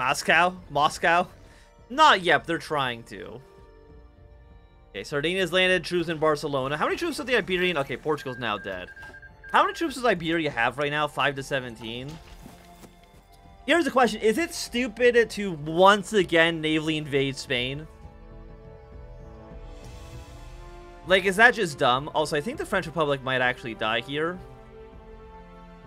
Moscow? Moscow? Not yet, they're trying to. Okay, Sardinia's landed troops in Barcelona. How many troops are the Iberian? Okay, Portugal's now dead. How many troops does Iberia have right now? 5 to 17? Here's the question. Is it stupid to once again navally invade Spain? Like, is that just dumb? Also, I think the French Republic might actually die here.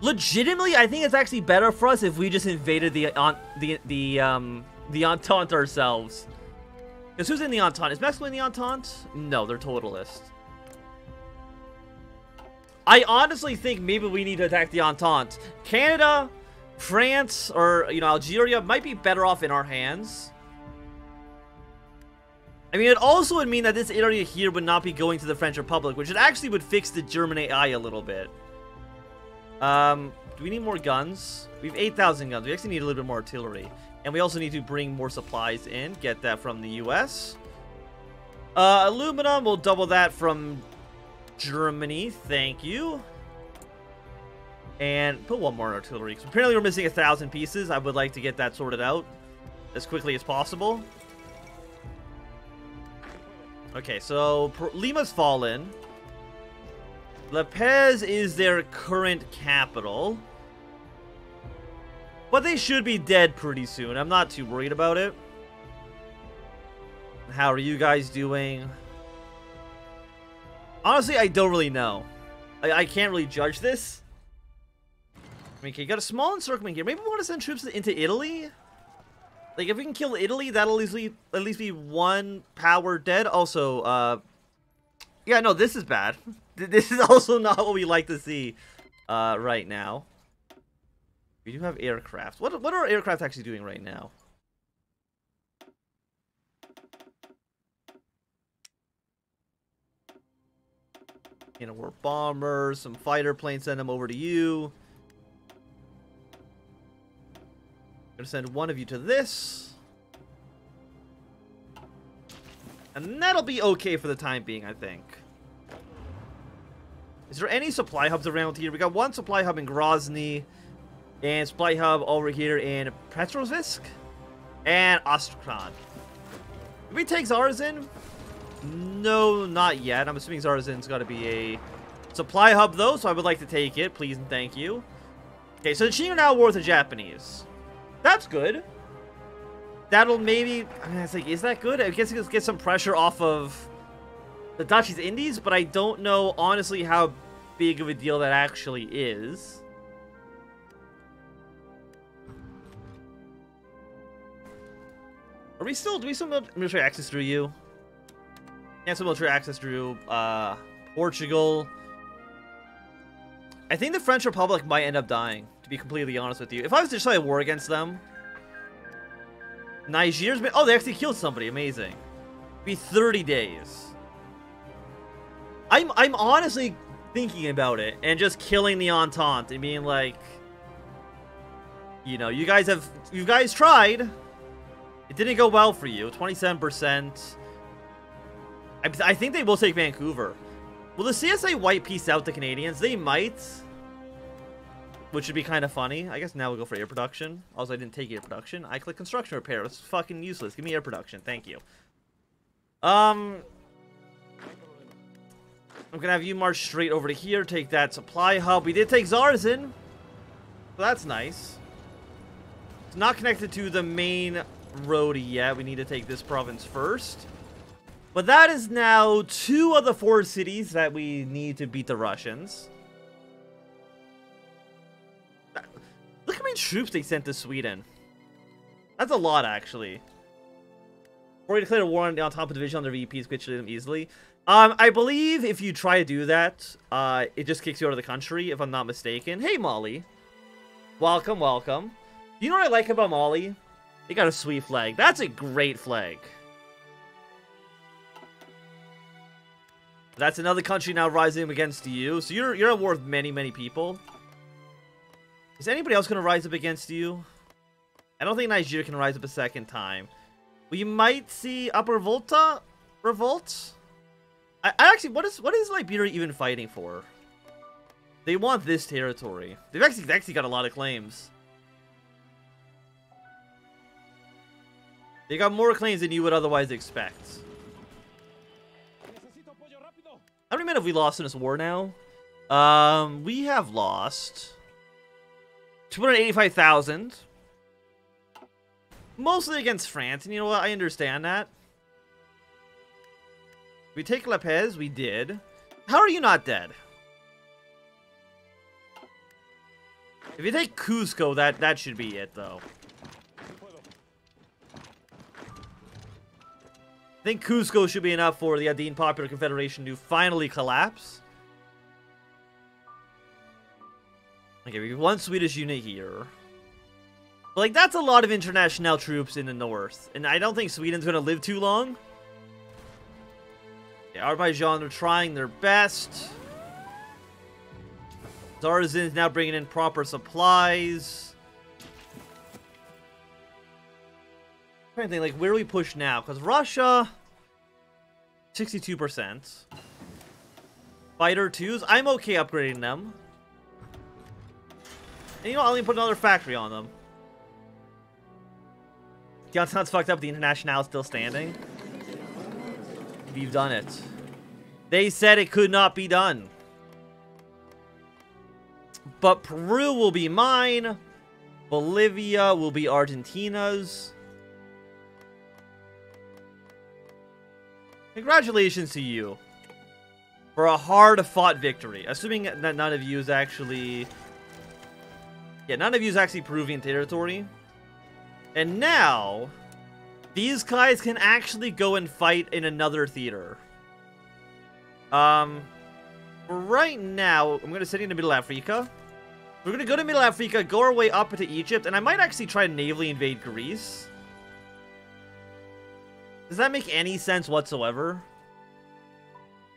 Legitimately, I think it's actually better for us if we just invaded the on the the um the Entente ourselves. Because who's in the Entente? Is Mexico in the Entente? No, they're totalist. I honestly think maybe we need to attack the Entente. Canada, France, or, you know, Algeria might be better off in our hands. I mean, it also would mean that this area here would not be going to the French Republic, which it actually would fix the German AI a little bit. Um, do we need more guns? We have 8,000 guns. We actually need a little bit more artillery. And we also need to bring more supplies in. Get that from the U.S. Uh, aluminum, we'll double that from Germany. Thank you. And put one more artillery. So apparently we're missing a thousand pieces. I would like to get that sorted out as quickly as possible. Okay, so Lima's fallen. La Paz is their current capital. But they should be dead pretty soon. I'm not too worried about it. How are you guys doing? Honestly, I don't really know. I, I can't really judge this. I mean, okay, got a small encirclement here. Maybe we want to send troops into Italy? Like, if we can kill Italy, that'll be, at least be one power dead. Also, uh... Yeah, no, this is bad. This is also not what we like to see uh, right now. We do have aircraft. What, what are aircraft actually doing right now? You know, we're bombers, some fighter planes, send them over to you. gonna send one of you to this. And that'll be okay for the time being, I think. Is there any supply hubs around here? We got one supply hub in Grozny. And supply hub over here in Petrovisk. And Astrakhan. Did we take Tsaritsyn? No, not yet. I'm assuming Tsaritsyn's got to be a supply hub, though, so I would like to take it. Please and thank you. Okay, so are now war with the Japanese. That's good. That'll maybe... I mean, it's like, is that good? I guess it get some pressure off of the Dutch East Indies, but I don't know, honestly, how big of a deal that actually is. Are we still, do we still military access through you? Yeah, military access through, uh, Portugal. I think the French Republic might end up dying to be completely honest with you. If I was to declare a war against them, Niger's been... Oh, they actually killed somebody. Amazing. It'd be 30 days. I'm, I'm honestly thinking about it and just killing the Entente and being like... You know, you guys have... You guys tried. It didn't go well for you. 27%. I, I think they will take Vancouver. Will the CSA white piece out the Canadians? They might. Which would be kind of funny. I guess now we'll go for air production. Also, I didn't take air production. I click construction repair. It's fucking useless. Give me air production. Thank you. Um... I'm gonna have you march straight over to here, take that supply hub. We did take Tsaritsyn. So that's nice. It's not connected to the main road yet. We need to take this province first. But that is now two of the four cities that we need to beat the Russians. Look how many troops they sent to Sweden. That's a lot, actually. Or we declared a war on, on top of division on their VPs, which them easily. Um, I believe if you try to do that, uh, it just kicks you out of the country, if I'm not mistaken. Hey, Mali. Welcome, welcome. You know what I like about Mali? They got a sweet flag. That's a great flag. That's another country now rising against you. So you're you're at war with many, many people. Is anybody else going to rise up against you? I don't think Nigeria can rise up a second time. We might see Upper Volta revolt. I, I actually, what is what is Liberia even fighting for? They want this territory. They've actually, actually got a lot of claims. They got more claims than you would otherwise expect. How many men have we lost in this war now? Um, we have lost 285,000. Mostly against France, and you know what? I understand that. We take La Paz, we did. How are you not dead? If you take Cusco, that, that should be it, though. I think Cusco should be enough for the Andean Popular Confederation to finally collapse. Okay, we have one Swedish unit here. But, like, that's a lot of international troops in the north. And I don't think Sweden's going to live too long. Okay, Azerbaijan are trying their best. Tsaritsyn's now bringing in proper supplies. I'm trying to think, like, where do we push now? Because Russia, 62%. Fighter 2s, I'm okay upgrading them. And you know, I'll even put another factory on them. Johnstown's fucked up, the International is still standing. We've done it. They said it could not be done. But Peru will be mine. Bolivia will be Argentina's. Congratulations to you for a hard-fought victory. Assuming that none of you is actually... Yeah, none of you is actually Peruvian territory. And now, these guys can actually go and fight in another theater. Um, right now, I'm going to sit in the Middle Africa. We're going to go to Middle Africa, go our way up into Egypt, and I might actually try to navally invade Greece. Does that make any sense whatsoever?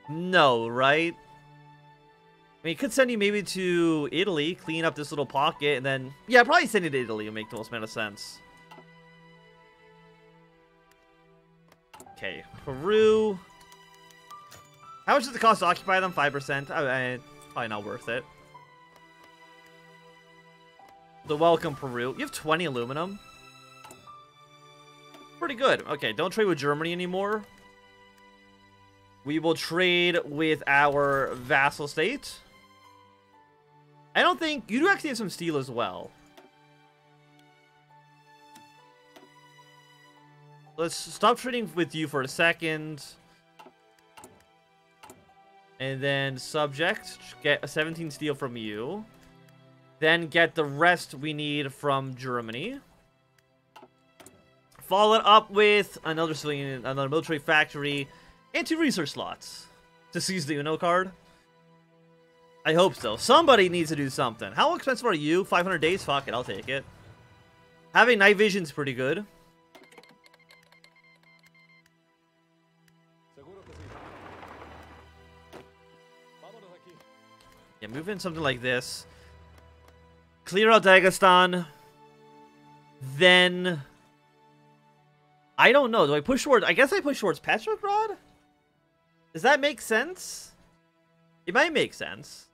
No, right? I mean, it could send you maybe to Italy, clean up this little pocket, and then... Yeah, probably send you to Italy would make the most amount of sense. Okay, Peru. How much does it cost to occupy them? 5%? I, probably not worth it. The welcome, Peru. You have 20 aluminum? Pretty good. Okay, don't trade with Germany anymore. We will trade with our vassal state. I don't think... You do actually have some steel as well. Let's stop trading with you for a second. And then subject, get a 17 steel from you. Then get the rest we need from Germany. Follow it up with another civilian, another military factory, and two research slots to seize the Uno card. I hope so. Somebody needs to do something. How expensive are you? 500 days? Fuck it, I'll take it. Having night vision is pretty good. Move in something like this. Clear out Dagestan. Then... I don't know. Do I push towards... I guess I push towards Petrograd? Does that make sense? It might make sense.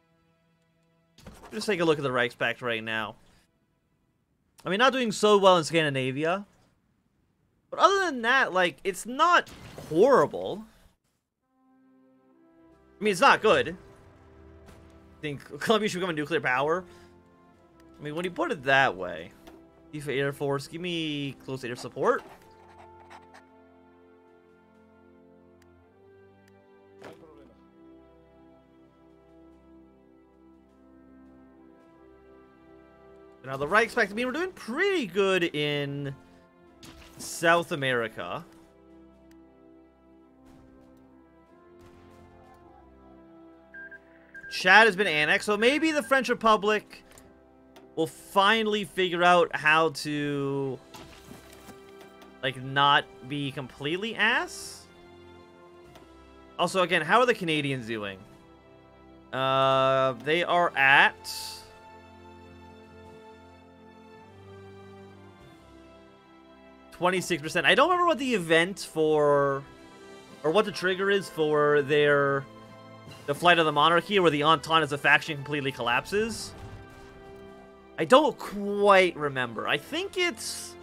Just take a look at the Reichspakt right now. I mean, not doing so well in Scandinavia. But other than that, like, it's not horrible. I mean, it's not good think Colombia should become a nuclear power. I mean, when you put it that way, for Air Force, give me close air support. Now, the right I mean, we're doing pretty good in South America. Chad has been annexed, so maybe the French Republic will finally figure out how to, like, not be completely ass. Also, again, how are the Canadians doing? Uh, they are at... Twenty-six percent. I don't remember what the event for, or what the trigger is for their the Flight of the Monarchy, where the Entente as a faction completely collapses. I don't quite remember. I think it's...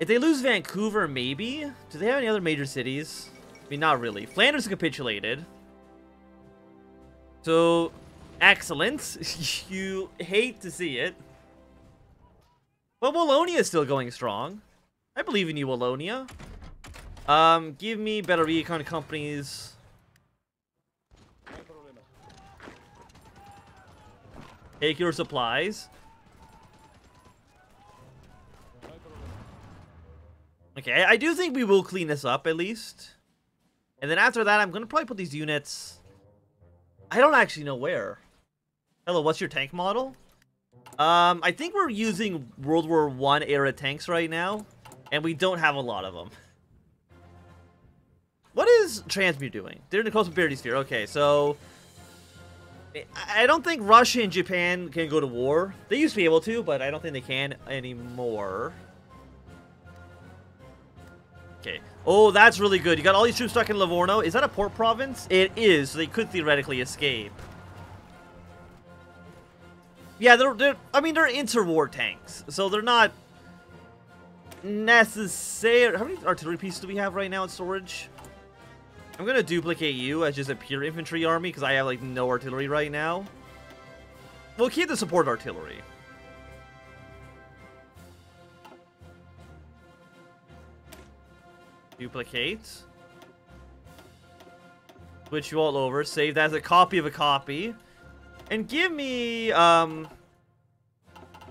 If they lose Vancouver, maybe? Do they have any other major cities? I mean, not really. Flanders capitulated. So, excellent. you hate to see it. But Wallonia is still going strong. I believe in you, Wallonia. Um, give me better recon companies. Take your supplies. Okay, I do think we will clean this up at least. And then after that, I'm going to probably put these units... I don't actually know where. Hello, what's your tank model? Um, I think we're using World War One era tanks right now, and we don't have a lot of them. What is Transamur doing? They're in the Co-Prosperity Sphere. Okay, so... I don't think Russia and Japan can go to war. They used to be able to, but I don't think they can anymore. Okay. Oh, that's really good. You got all these troops stuck in Livorno. Is that a port province? It is, so they could theoretically escape. Yeah, they're, they're I mean, they're interwar tanks, so they're not necessary. How many artillery pieces do we have right now in storage? I'm gonna duplicate you as just a pure infantry army because I have like no artillery right now. We'll keep the support artillery. Duplicate. Switch you all over. Save that as a copy of a copy. And give me, um...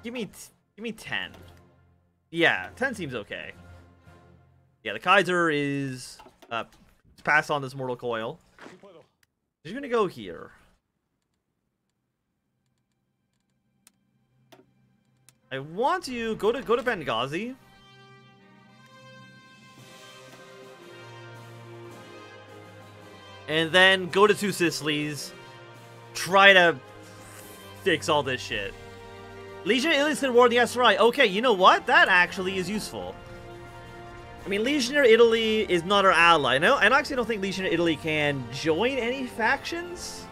Give me, give me 10. Yeah, 10 seems okay. Yeah, the Kaiser is, uh, pass on this Mortal Coil. He's gonna go here. I want to go to go to Benghazi. And then go to Two Sicilies. Try to fix all this shit. Legion Italy's gonna war the SRI. Okay, you know what? That actually is useful. I mean, Legionnaire Italy is not our ally. No, I actually don't think Legionnaire Italy can join any factions.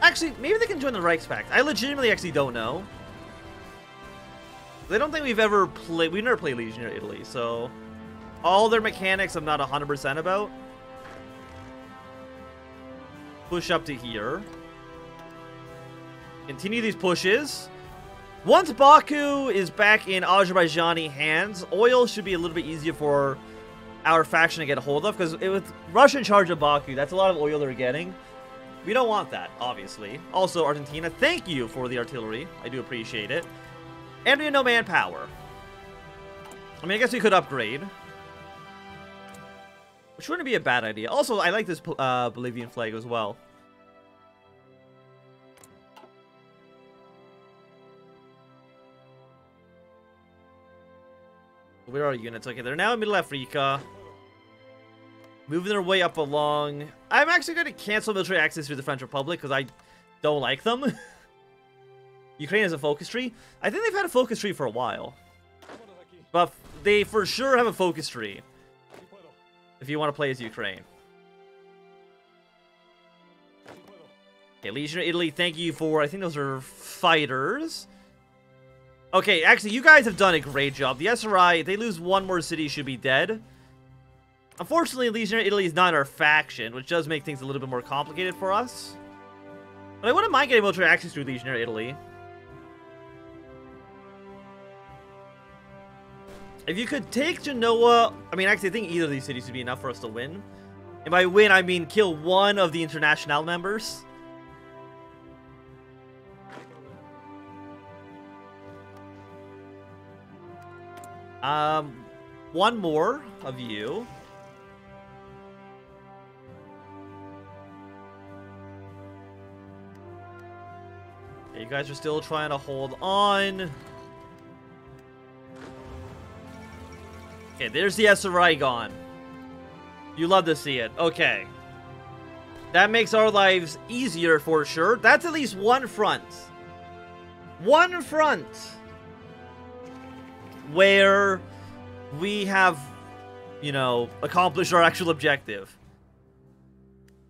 Actually, maybe they can join the Reichspakt. I legitimately actually don't know. I don't think we've ever played... We've never played Legionnaire Italy, so... All their mechanics I'm not 100% about. Push up to here. Continue these pushes. Once Baku is back in Azerbaijani hands, oil should be a little bit easier for our faction to get a hold of, because with Russia in charge of Baku, that's a lot of oil they're getting. We don't want that, obviously. Also, Argentina, thank you for the artillery. I do appreciate it. And we have no manpower. I mean, I guess we could upgrade. Which wouldn't be a bad idea. Also, I like this uh, Bolivian flag as well. Where are units? Okay, they're now in Middle Africa. Moving their way up along. I'm actually going to cancel military access to the French Republic because I don't like them. Ukraine has a focus tree. I think they've had a focus tree for a while. But they for sure have a focus tree. If you want to play as Ukraine. Okay, Legion of Italy, thank you for, I think those are fighters. Okay, actually, you guys have done a great job. The SRI, if they lose one more city, should be dead. Unfortunately, Legionary Italy is not our faction, which does make things a little bit more complicated for us. But I wouldn't mind getting military access to Legionary Italy. If you could take Genoa... I mean, actually, I think either of these cities would be enough for us to win. And by win, I mean kill one of the International members. Um, one more of you. You guys are still trying to hold on. Okay, there's the SRI gone. You love to see it. Okay. That makes our lives easier for sure. That's at least one front. One front where we have, you know, accomplished our actual objective.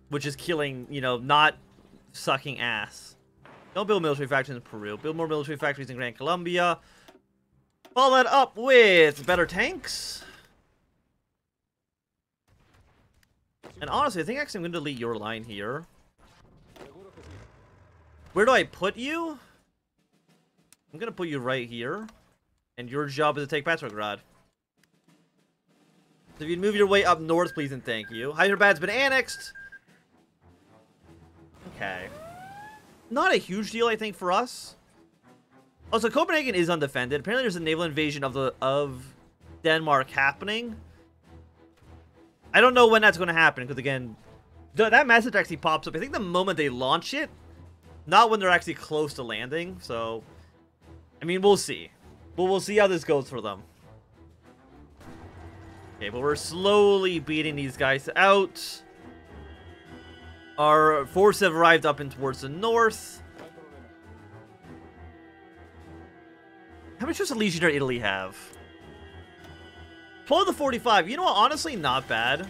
Which is killing, you know, not sucking ass. Don't build military factories in Peru. Build more military factories in Gran Colombia. Follow that up with better tanks. And honestly, I think actually I'm going to delete your line here. Where do I put you? I'm going to put you right here. And your job is to take Petrograd. So if you'd move your way up north, please and thank you. Hyderabad's been annexed. Okay. Not a huge deal, I think, for us. Oh, also, Copenhagen is undefended. Apparently, there's a naval invasion of the of Denmark happening. I don't know when that's going to happen, because again, that message actually pops up. I think the moment they launch it, not when they're actually close to landing. So, I mean, we'll see. But we'll see how this goes for them. Okay, but we're slowly beating these guys out. Our forces have arrived up and towards the north. How troops does Legionnaire Italy have? Pull the 45. You know what? Honestly, not bad.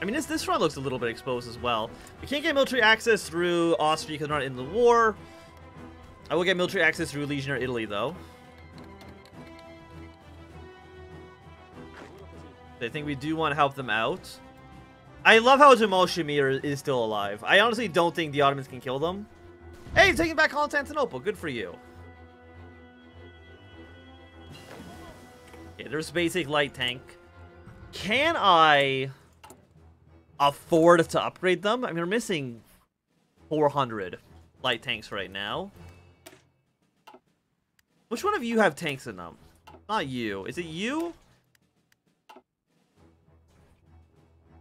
I mean, this, this front looks a little bit exposed as well. We can't get military access through Austria because we're not in the war. I will get military access through Legion or Italy, though. I think we do want to help them out. I love how Jabal Shammar is still alive. I honestly don't think the Ottomans can kill them. Hey, taking back Constantinople. Good for you. Okay, there's basic light tank. Can I afford to upgrade them? I mean, we're missing 400 light tanks right now. Which one of you have tanks in them? Not you. Is it you?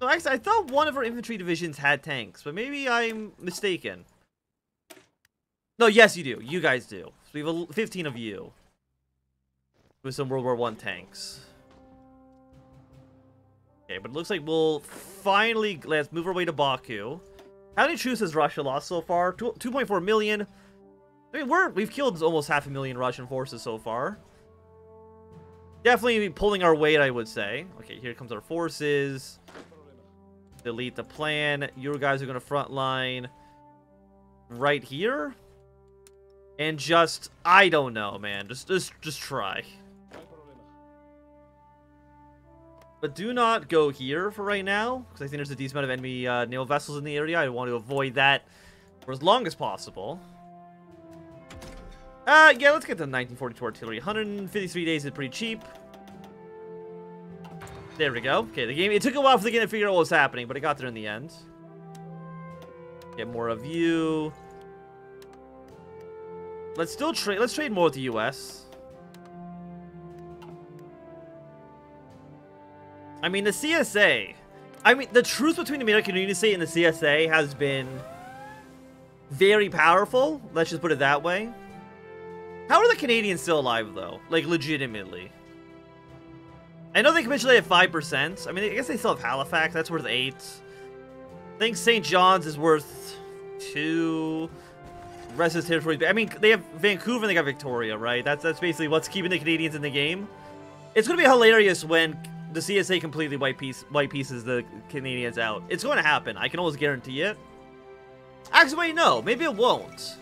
No, actually, I thought one of our infantry divisions had tanks, but maybe I'm mistaken. No, yes, you do. You guys do. So we have 15 of you. With some World War One tanks. Okay, but it looks like we'll finally... Let's move our way to Baku. How many troops has Russia lost so far? 2.4 million. I mean, we're, we've killed almost half a million Russian forces so far. Definitely pulling our weight, I would say. Okay, here comes our forces. Delete the plan. You guys are going to front line right here. And just, I don't know, man. Just, just, just try. But do not go here for right now, because I think there's a decent amount of enemy uh, naval vessels in the area. I want to avoid that for as long as possible. Uh, yeah, let's get the 1942 artillery. 153 days is pretty cheap. There we go. Okay, the game, it took a while for the game to figure out what was happening, but it got there in the end. Get more of you. Let's still trade, let's trade more with the U.S. I mean, the CSA, I mean, the truth between the American Union State and the CSA has been very powerful. Let's just put it that way. How are the Canadians still alive, though? Like, legitimately. I know they capitulated at 5%. I mean, I guess they still have Halifax. That's worth 8. I think St. John's is worth 2. The rest the territory. I mean, they have Vancouver and they got Victoria, right? That's that's basically what's keeping the Canadians in the game. It's going to be hilarious when the CSA completely white, piece, white pieces the Canadians out. It's going to happen. I can almost guarantee it. Actually, wait, no. Maybe it won't.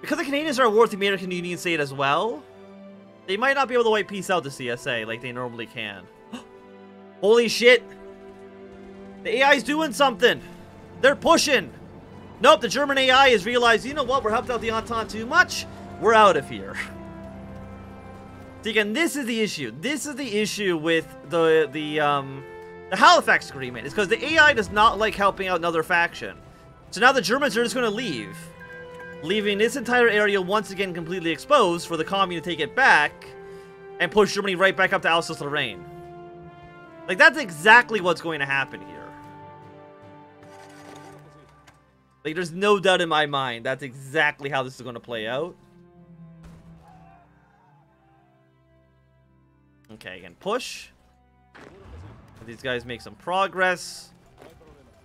Because the Canadians are a war with the American Union state as well, they might not be able to white peace out the CSA like they normally can. Holy shit! The AI's doing something! They're pushing! Nope, the German AI has realized, you know what, we're helping out the Entente too much. We're out of here. See, again, this is the issue. This is the issue with the, the, um, the Halifax Agreement. It's because the AI does not like helping out another faction. So now the Germans are just going to leave leaving this entire area once again completely exposed for the commune to take it back and push Germany right back up to Alsace-Lorraine. Like, that's exactly what's going to happen here. Like, there's no doubt in my mind that's exactly how this is going to play out. Okay, again, push. These guys make some progress.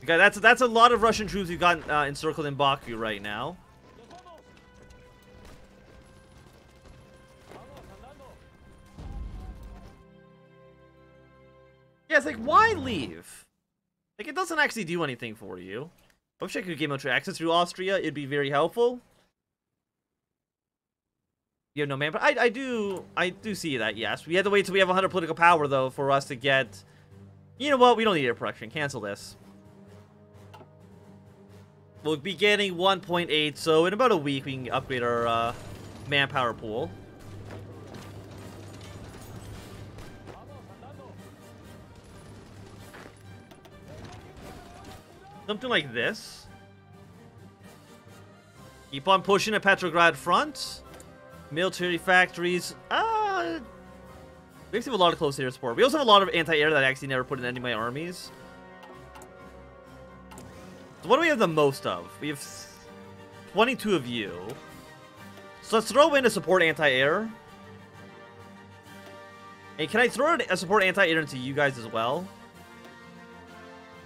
Okay, that's that's a lot of Russian troops we've got uh, encircled in Baku right now. Yeah, it's like, why leave? Like, it doesn't actually do anything for you. I wish I could get military access through Austria. It'd be very helpful. You have no man, but I, I do, I do see that. Yes, we had to wait till we have 100 political power though for us to get. You know what? We don't need air production. Cancel this. We'll be getting 1.8, so in about a week we can upgrade our uh, manpower pool. Something like this. Keep on pushing the Petrograd front. Military factories. Uh, we actually have a lot of close air support. We also have a lot of anti-air that I actually never put in any of my armies. So what do we have the most of? We have 22 of you. So let's throw in a support anti-air. Hey, can I throw a support anti-air into you guys as well?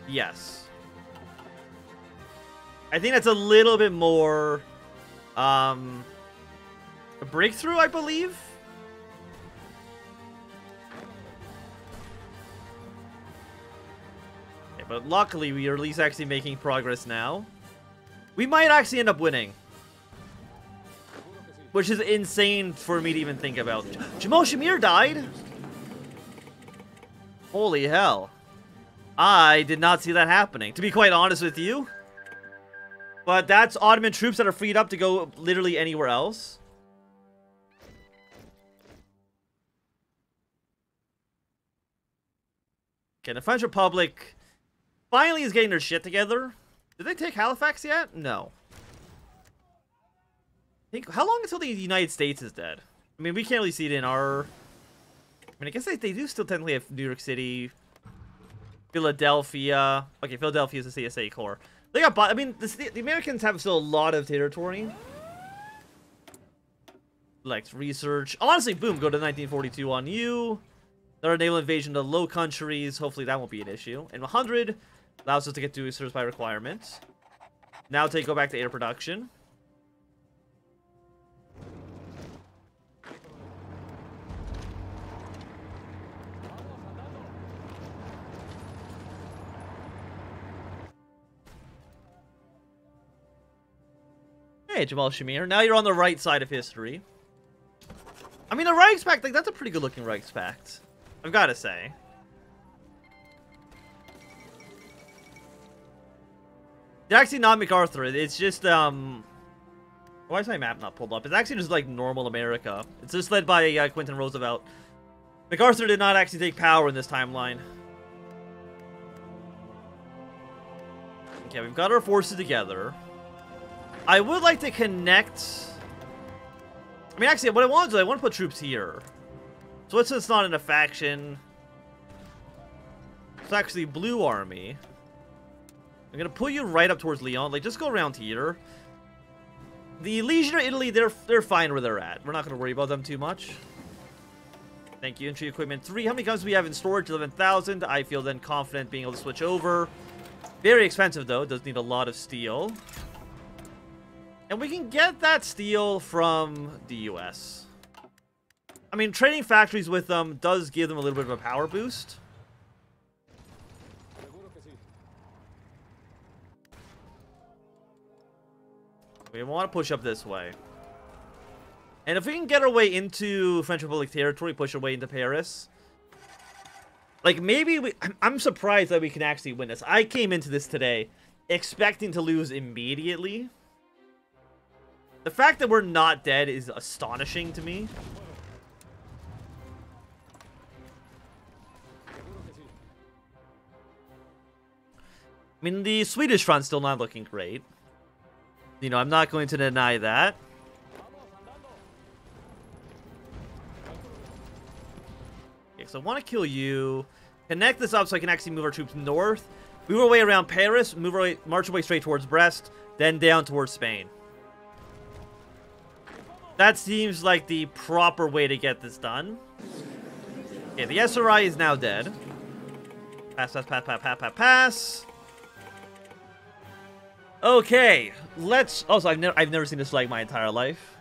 Yes. I think that's a little bit more um a breakthrough, I believe. But luckily we are at least actually making progress now. We might actually end up winning. Which is insane for me to even think about. Jabal Shammar died? Holy hell. I did not see that happening, to be quite honest with you. But that's Ottoman troops that are freed up to go literally anywhere else. Okay, the French Republic finally is getting their shit together. Did they take Halifax yet? No. I think, how long until the United States is dead? I mean, we can't really see it in our... I mean, I guess they, they do still technically have New York City, Philadelphia. Okay, Philadelphia is a CSA core. They got, I mean, the, the Americans have still a lot of territory. Like research. Honestly, boom, go to 1942 on you. Their naval invasion to low countries. Hopefully that won't be an issue. And 100 allows us to get to a service by requirement. Now take go back to air production. Hey, Jabal Shammar. Now you're on the right side of history. I mean, the Reichspakt, like, that's a pretty good-looking Reichspakt. I've got to say. They're actually not MacArthur. It's just, um... Why is my map not pulled up? It's actually just, like, normal America. It's just led by uh, Quentin Roosevelt. MacArthur did not actually take power in this timeline. Okay, we've got our forces together. I would like to connect... I mean, actually, what I want to do, I want to put troops here. So it's not in a faction. It's actually Blue Army. I'm gonna put you right up towards Lyon. Like, just go around here. The Legion of Italy, they're they're fine where they're at. We're not gonna worry about them too much. Thank you. Entry equipment three. How many guns do we have in storage? 11,000. I feel then confident being able to switch over. Very expensive though. Does need a lot of steel. And we can get that steel from the US. I mean, trading factories with them does give them a little bit of a power boost. We want to push up this way. And if we can get our way into French Republic territory, push our way into Paris. Like, maybe we... I'm surprised that we can actually win this. I came into this today expecting to lose immediately. The fact that we're not dead is astonishing to me. I mean, the Swedish front's still not looking great. You know, I'm not going to deny that. Okay, so I want to kill you. Connect this up so I can actually move our troops north. Move our way around Paris, move our way, march our way straight towards Brest, then down towards Spain. That seems like the proper way to get this done. Okay, the SRI is now dead. Pass, pass, pass, pass, pass, pass, pass. Okay, let's... Also, I've never, I've never seen this flag my entire life.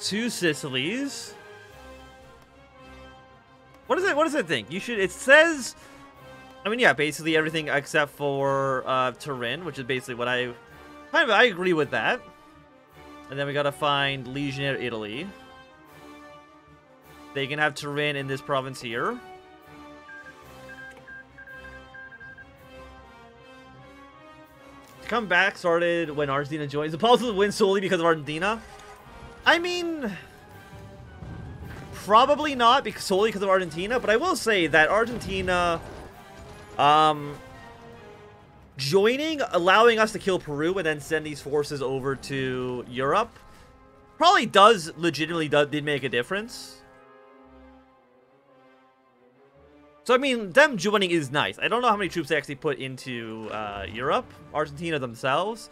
Two Sicilies. What does it? What does it think? You should. It says. I mean, yeah, basically everything except for uh, Turin, which is basically what I. Kind of, I agree with that. And then we gotta find Legionnaire Italy. They can have Turin in this province here. Come back started when Argentina joins. The policy win solely because of Argentina. I mean, probably not because solely because of Argentina, but I will say that Argentina, um, joining, allowing us to kill Peru and then send these forces over to Europe, probably does legitimately do, did make a difference. So, I mean, them joining is nice. I don't know how many troops they actually put into uh, Europe, Argentina themselves.